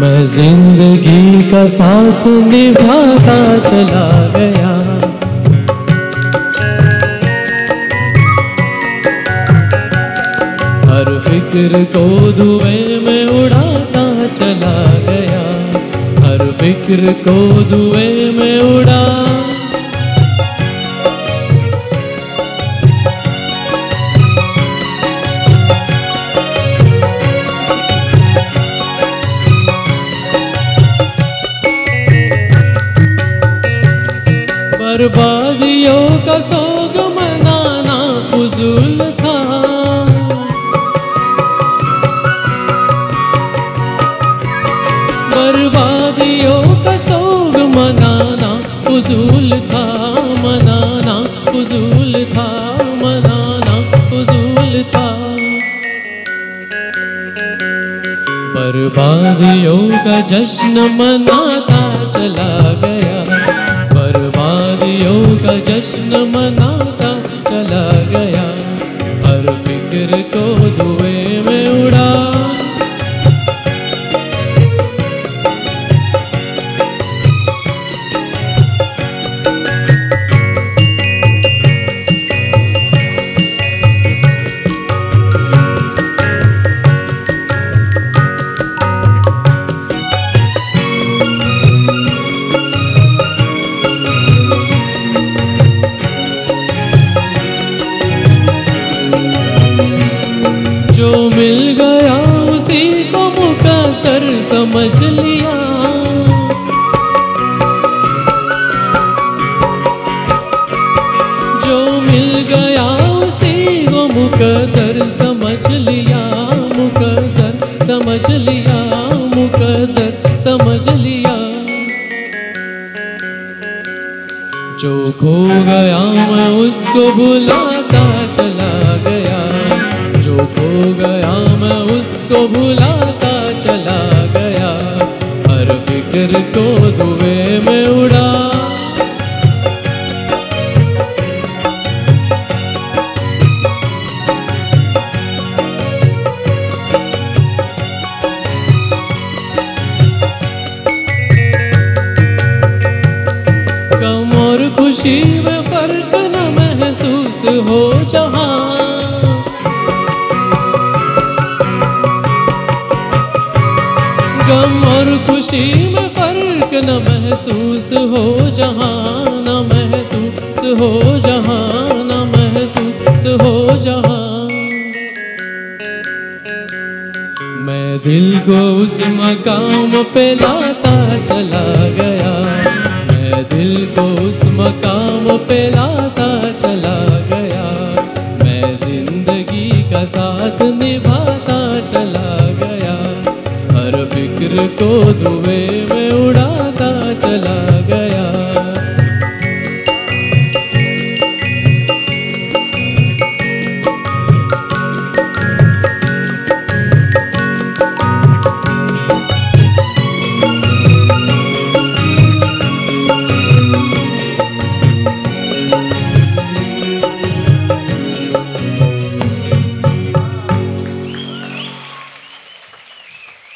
मैं ज़िंदगी का साथ निभाता चला गया। हर फ़िक्र को धुएँ में उड़ाता चला गया। हर फ़िक्र को धुएँ में उड़ा बर्बादियों का सोग मनाना फजूल था। बर्बादियों का सोग मनाना फजूल था, मनाना फजूल था, मनाना फजूल था। बर्बादियों का जश्न मनाता चला। का जश्न मनाता चला गया। हर फ़िक्र को धुएँ मिल गया, उसी को मुकद्दर समझ लिया। जो मिल गया, उसी को मुकद्दर समझ लिया मुकद्दर समझ लिया मुकद्दर समझ लिया। जो खो गया, मैं उसको भुलाता चला गया। जो खो गया उसको भुलाता चला गया, हर फ़िक्र को धुएँ में उड़ा। गम और खुशी में फ़र्क न महसूस हो जहाँ गम और खुशी में फ़र्क न महसूस हो, जहाँ न महसूस हो, जहाँ न महसूस हो, जहाँ। मैं दिल को उस मकाम पे लाता चला गया। मैं दिल को उस मकाम पे लाता फ़िक्र को धुएँ में उड़ाता चला गया।